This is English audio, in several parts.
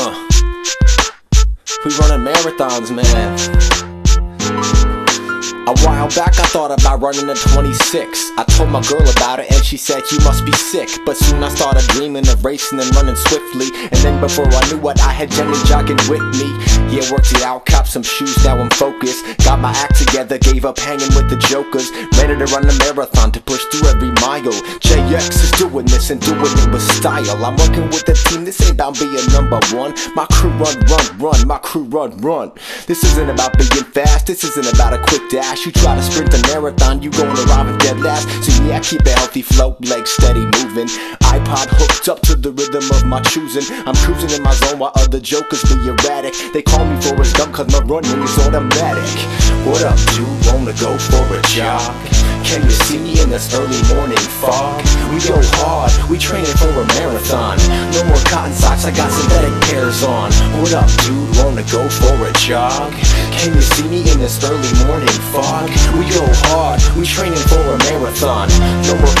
Uh. We running marathons, man. A while back I thought about running a 26 I told my girl about it and she said you must be sick. But soon I started dreaming of racing and running swiftly. And then before I knew what I had Jenny jogging with me. Yeah, worked it out, copped some shoes, now I'm focused. Got my act together, gave up hanging with the jokers. Ready to run a marathon to push through every mile. JX is doing this and doing it with style. I'm working with the team, this ain't about being number one. My crew run, run, run, my crew run, run. This isn't about being fast, this isn't about a quick dash you try to sprint a marathon, you gon' arrive at dead last. So yeah, I keep a healthy flow, legs steady moving. iPod hooked up to the rhythm of my choosing. I'm cruising in my zone while other jokers be erratic. They call me Forrest Gump cause my running is automatic. What up, dude? Wanna go for a jog? Can you see me in this early morning fog? We go hard, we training for a marathon. No more cotton socks, I got synthetic pairs on. What up, dude? Wanna go for a jog? Can you see me in this early morning fog? We go hard, we training for a marathon.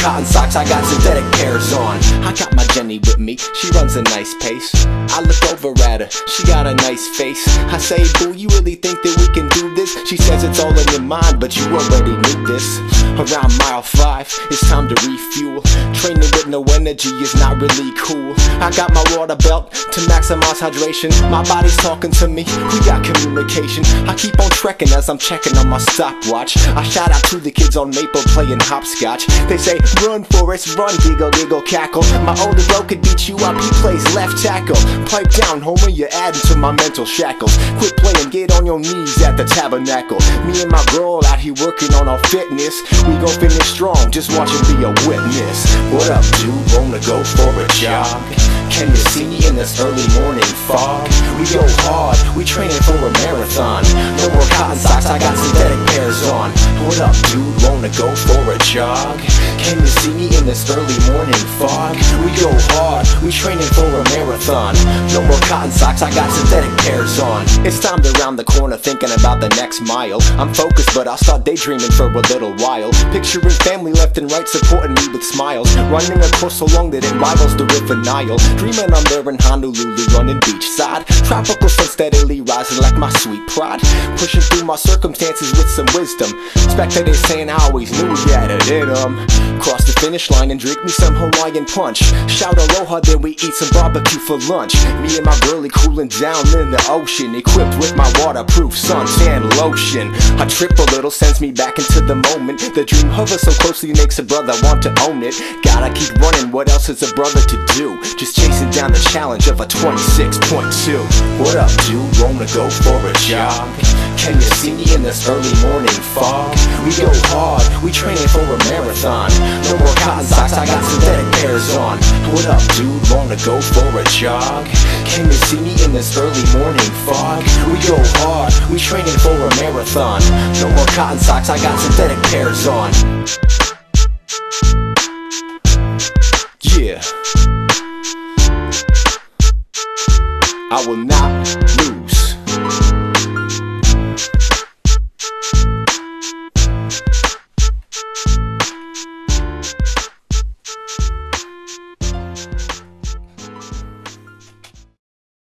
Cotton socks, I got synthetic pairs on. I got my Jenny with me, she runs a nice pace. I look over at her, she got a nice face. I say, boo, you really think that we can do this? She says it's all in your mind, but you already knew this. Around mile five, it's time to refuel. Training with no energy is not really cool. I got my water belt to maximize hydration. My body's talking to me, we got communication. I keep on trekking as I'm checking on my stopwatch. I shout out to the kids on Maple playing hopscotch. They say, run for Forrest, run, giggle, giggle, cackle. My older bro could beat you up, he plays left tackle. Pipe down, homie, you're adding to my mental shackles. Quit playing, get on your knees at the tabernacle. Me and my girl out here working on our fitness. We gon' finish strong, just watch it be a witness. What up, dude? Wanna go for a jog? Can you see me in this early morning fog? We go hard, we training for a marathon. No more cotton socks, I got synthetic pairs on. What up, dude? Wanna go for a jog? Can you see me in this early morning fog? We go hard, we training for a marathon. No more cotton socks, I got synthetic pairs on. It's time to round the corner, thinking about the next mile. I'm focused, but I'll start daydreaming for a little while. Picturing family left and right, supporting me with smiles. Running a course so long that it rivals the River Nile. Dreaming I'm there in Honolulu, running beachside. Tropical sun steadily rising like my sweet pride. Pushing through my circumstances with some wisdom. Spectators saying I always knew he had it in him. Cross the finish line and drink me some Hawaiian punch. Shout aloha, then we eat some barbecue for lunch. Me and my girlie cooling down in the ocean, equipped with my waterproof suntan lotion. I trip a little, sends me back into the moment. The dream hovers so closely makes a brother want to own it. Gotta keep running, what else is a brother to do? Just chasing down the challenge of a 26.2. What up, dude? Wanna go for a jog? Can you see me in this early morning fog? We go hard, we training for a marathon. No cotton socks, I got synthetic pairs on. What up, dude? Wanna go for a jog? Can you see me in this early morning fog? We go hard, we training for a marathon. No more cotton socks, I got synthetic pairs on. Yeah. I will not